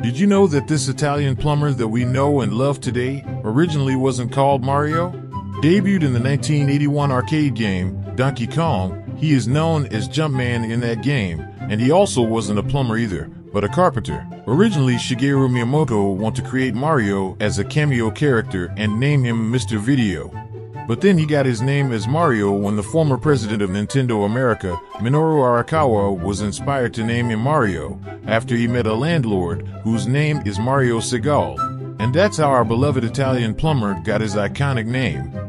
Did you know that this Italian plumber that we know and love today originally wasn't called Mario? Debuted in the 1981 arcade game Donkey Kong, he is known as Jumpman in that game, and he also wasn't a plumber either, but a carpenter. Originally, Shigeru Miyamoto wanted to create Mario as a cameo character and name him Mr. Video. But then he got his name as Mario when the former president of Nintendo America, Minoru Arakawa, was inspired to name him Mario after he met a landlord whose name is Mario Segal. And that's how our beloved Italian plumber got his iconic name.